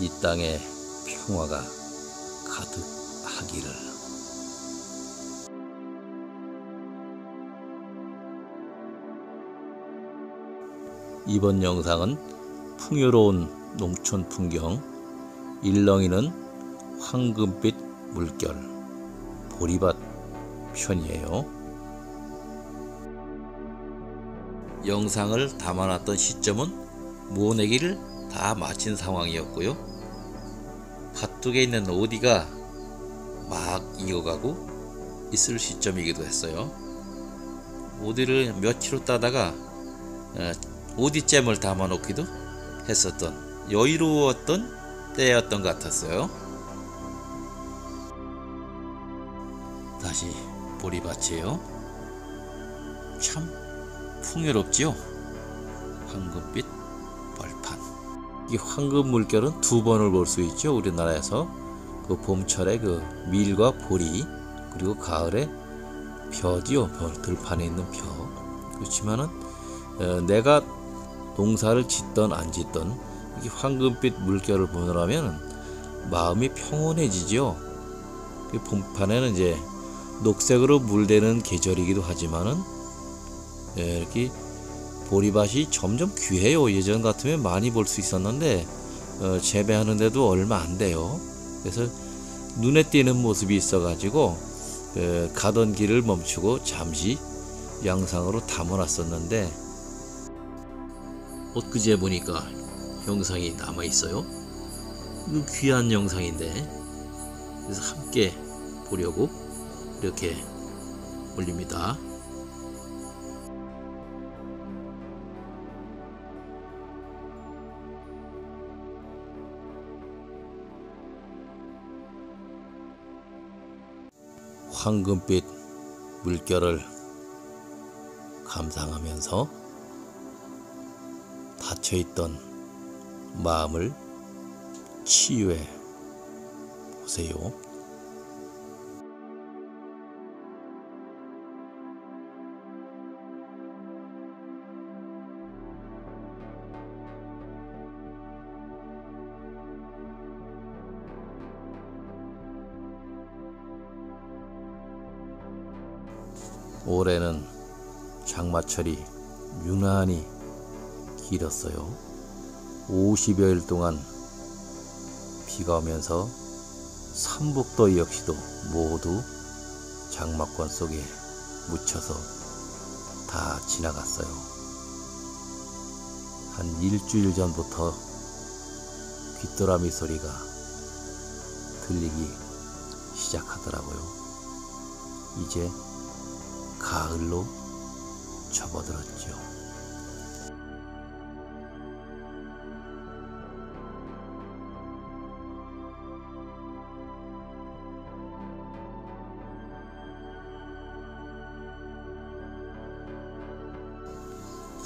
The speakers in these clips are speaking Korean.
이 땅에 평화가 가득하기를. 이번 영상은 풍요로운 농촌 풍경, 일렁이는 황금빛 물결, 보리밭 편이에요. 영상을 담아놨던 시점은 모내기를 다 마친 상황이었고요. 밭둑에 있는 오디가 막 익어가고 있을 시점이기도 했어요. 오디를 며칠 후 따다가 어, 오디잼을 담아놓기도 했었던 여유로웠던 때였던 것 같았어요. 다시 보리밭이에요. 참 풍요롭지요. 황금빛. 이 황금 물결은 두 번을 볼 수 있죠. 우리나라에서 그 봄철에 그 밀과 보리 그리고 가을에 벼지요. 벼, 들판에 있는 벼. 그렇지만은 어, 내가 농사를 짓던 안 짓던 이 황금빛 물결을 보느라면 마음이 평온해지죠. 이 봄판에는 이제 녹색으로 물대는 계절이기도 하지만은 예, 이렇게 보리밭이 점점 귀해요. 예전 같으면 많이 볼 수 있었는데 어, 재배하는데도 얼마 안 돼요. 그래서 눈에 띄는 모습이 있어가지고 어, 가던 길을 멈추고 잠시 영상으로 담아놨었는데 엊그제 보니까 영상이 남아 있어요. 이거 귀한 영상인데 그래서 함께 보려고 이렇게 올립니다. 황금빛 물결을 감상하면서 닫혀있던 마음을 치유해 보세요. 올해는 장마철이 유난히 길었어요. 50여일 동안 비가 오면서 삼북도 역시도 모두 장마권 속에 묻혀서 다 지나갔어요. 한 일주일 전부터 귀뚜라미 소리가 들리기 시작하더라고요. 이제 가을로 접어들었죠.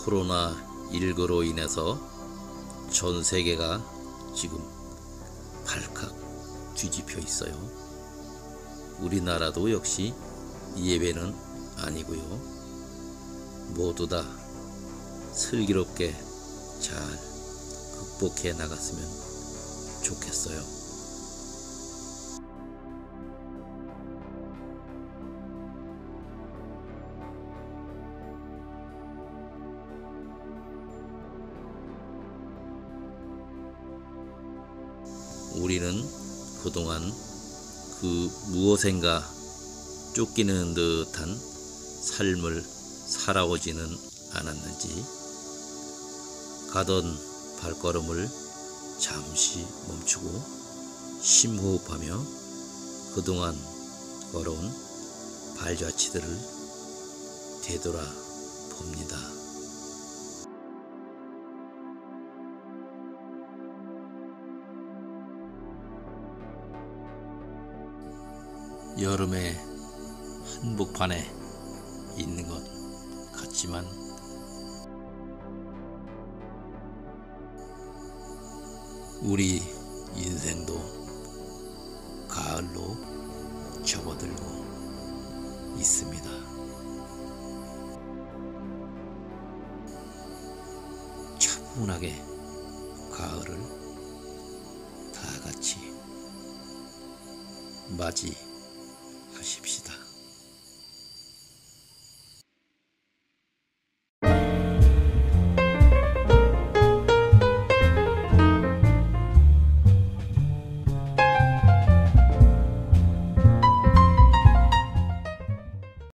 코로나 19로 인해서 전 세계가 지금 발칵 뒤집혀 있어요. 우리나라도 역시 예배는 아니고요. 모두 다 슬기롭게 잘 극복해 나갔으면 좋겠어요. 우리는 그동안 그 무엇인가 쫓기는 듯한 삶을 살아오지는 않았는지 가던 발걸음을 잠시 멈추고 심호흡하며 그동안 걸어온 발자취들을 되돌아 봅니다. 여름의 한복판에 있는 것 같지만 우리 인생도 가을로 접어들고 있습니다. 차분하게 가을을 같이 맞이하십시오.